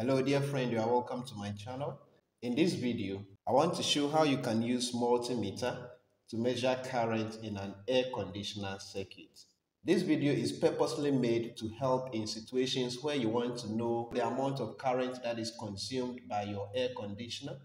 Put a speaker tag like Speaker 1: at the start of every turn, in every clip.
Speaker 1: Hello dear friend, you are welcome to my channel. In this video, I want to show how you can use multimeter to measure current in an air conditioner circuit. This video is purposely made to help in situations where you want to know the amount of current that is consumed by your air conditioner,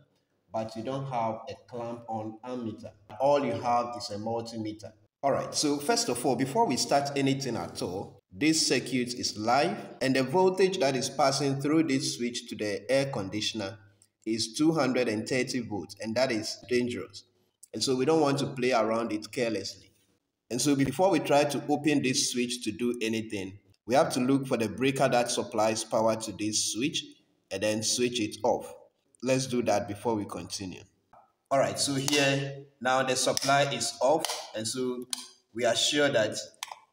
Speaker 1: but you don't have a clamp-on ammeter. All you have is a multimeter. Alright, so first of all, before we start anything at all, this circuit is live and the voltage that is passing through this switch to the air conditioner is 230 volts and that is dangerous. And so we don't want to play around it carelessly. And so before we try to open this switch to do anything, we have to look for the breaker that supplies power to this switch and then switch it off. Let's do that before we continue. Alright, so here now the supply is off and so we are sure that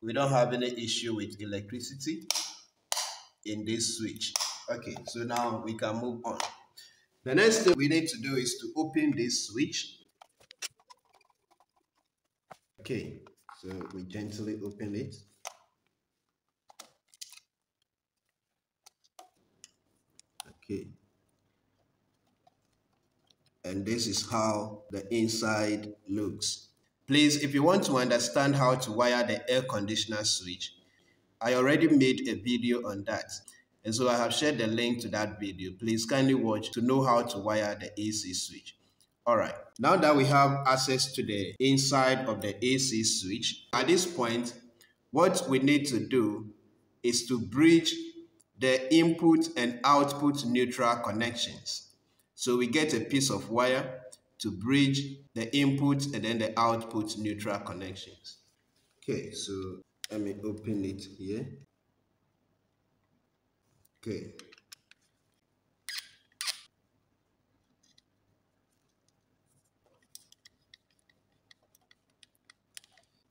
Speaker 1: we don't have any issue with electricity in this switch. Okay so now we can move on. The next thing we need to do is to open this switch. Okay so we gently open it. Okay. And this is how the inside looks Please, if you want to understand how to wire the air conditioner switch, I already made a video on that. And so I have shared the link to that video. Please kindly watch to know how to wire the AC switch. Alright, now that we have access to the inside of the AC switch, at this point, what we need to do is to bridge the input and output neutral connections. So we get a piece of wire to bridge the input and then the output neutral connections. Okay, so let me open it here. Okay.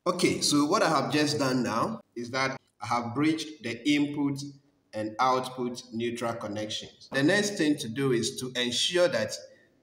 Speaker 1: Okay, so what I have just done now is that I have bridged the input and output neutral connections. The next thing to do is to ensure that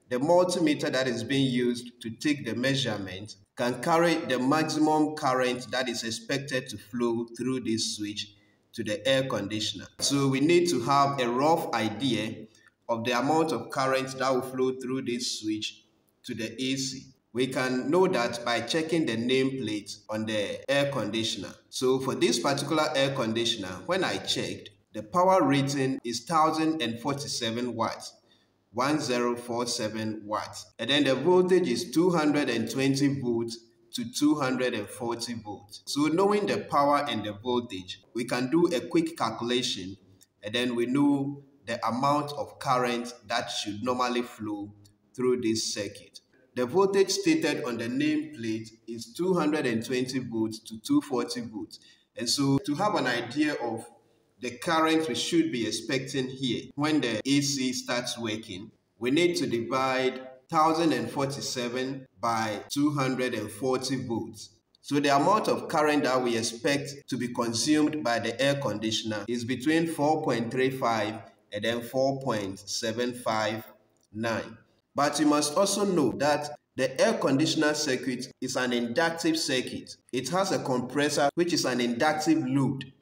Speaker 1: the multimeter that is being used to take the measurement can carry the maximum current that is expected to flow through this switch to the air conditioner. So we need to have a rough idea of the amount of current that will flow through this switch to the AC. We can know that by checking the nameplate on the air conditioner. So for this particular air conditioner, when I checked, the power rating is 1047 watts 1047 watts. And then the voltage is 220 volts to 240 volts. So knowing the power and the voltage, we can do a quick calculation and then we know the amount of current that should normally flow through this circuit. The voltage stated on the nameplate is 220 volts to 240 volts. And so to have an idea of the current we should be expecting here when the AC starts working, we need to divide 1047 by 240 volts. So the amount of current that we expect to be consumed by the air conditioner is between 4.35 and then 4.759. But you must also know that the air conditioner circuit is an inductive circuit. It has a compressor which is an inductive load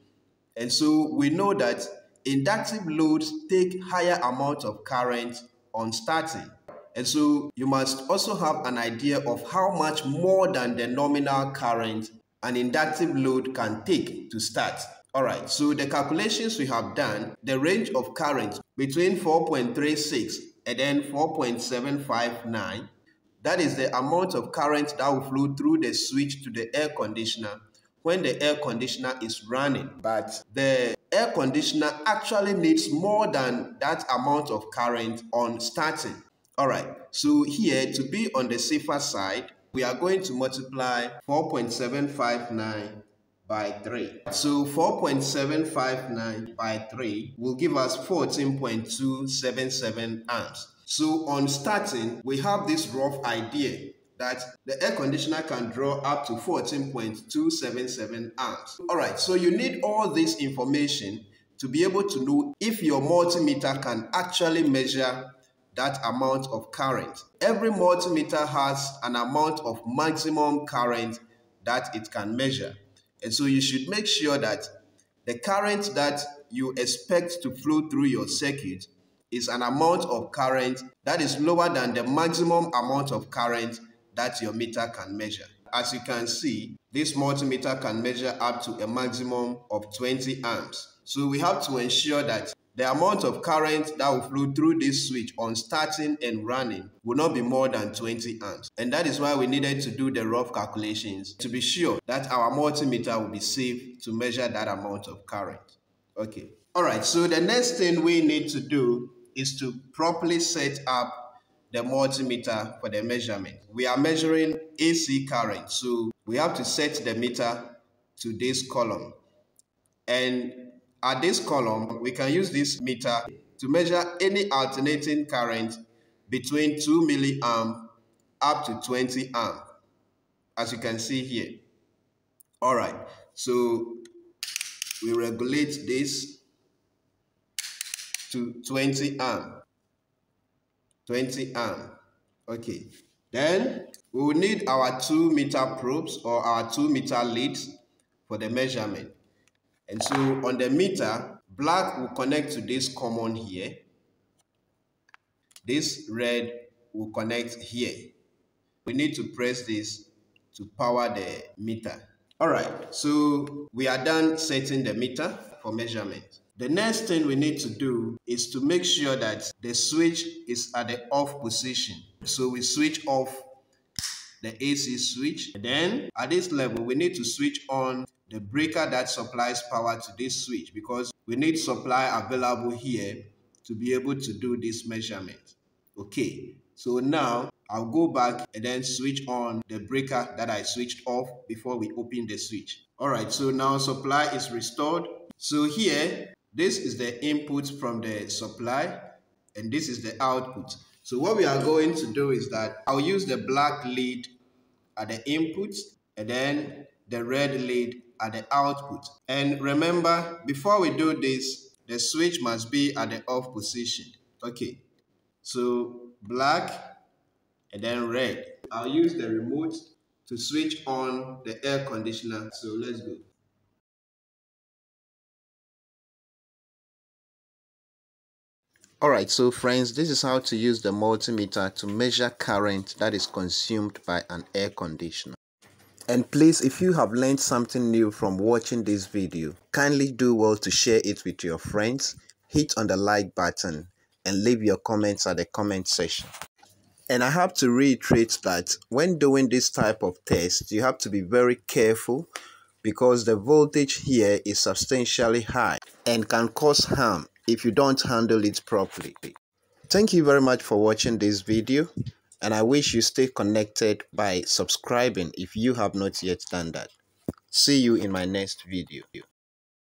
Speaker 1: and so we know that inductive loads take higher amount of current on starting. And so you must also have an idea of how much more than the nominal current an inductive load can take to start. Alright, so the calculations we have done, the range of current between 4.36 and then 4.759, that is the amount of current that will flow through the switch to the air conditioner when the air conditioner is running. But the air conditioner actually needs more than that amount of current on starting. All right, so here to be on the safer side, we are going to multiply 4.759 by 3. So 4.759 by 3 will give us 14.277 amps. So on starting, we have this rough idea that the air conditioner can draw up to 14.277 amps. All right, so you need all this information to be able to know if your multimeter can actually measure that amount of current. Every multimeter has an amount of maximum current that it can measure. And so you should make sure that the current that you expect to flow through your circuit is an amount of current that is lower than the maximum amount of current that your meter can measure. As you can see, this multimeter can measure up to a maximum of 20 amps. So we have to ensure that the amount of current that will flow through this switch on starting and running will not be more than 20 amps. And that is why we needed to do the rough calculations to be sure that our multimeter will be safe to measure that amount of current. Okay. All right, so the next thing we need to do is to properly set up the multimeter for the measurement. We are measuring AC current, so we have to set the meter to this column. And at this column, we can use this meter to measure any alternating current between 2 milliamp up to 20 amp, as you can see here. All right, so we regulate this to 20 amp. 20 amp. Okay. Then we will need our 2 meter probes or our 2 meter leads for the measurement. And so on the meter, black will connect to this common here. This red will connect here. We need to press this to power the meter. All right, so we are done setting the meter for measurement. The next thing we need to do is to make sure that the switch is at the off position. So we switch off the AC switch. Then at this level, we need to switch on the breaker that supplies power to this switch because we need supply available here to be able to do this measurement. Okay, so now I'll go back and then switch on the breaker that I switched off before we open the switch. All right, so now supply is restored. So here, this is the input from the supply and this is the output. So what we are going to do is that I'll use the black lead at the input and then the red lead at the output. And remember, before we do this, the switch must be at the off position. Okay, so black and then red. I'll use the remote to switch on the air conditioner. So let's go.
Speaker 2: Alright, so friends, this is how to use the multimeter to measure current that is consumed by an air conditioner. And please, if you have learned something new from watching this video, kindly do well to share it with your friends, hit on the like button, and leave your comments at the comment section. And I have to reiterate that when doing this type of test, you have to be very careful because the voltage here is substantially high and can cause harm if you don't handle it properly. Thank you very much for watching this video and I wish you stay connected by subscribing if you have not yet done that. See you in my next video.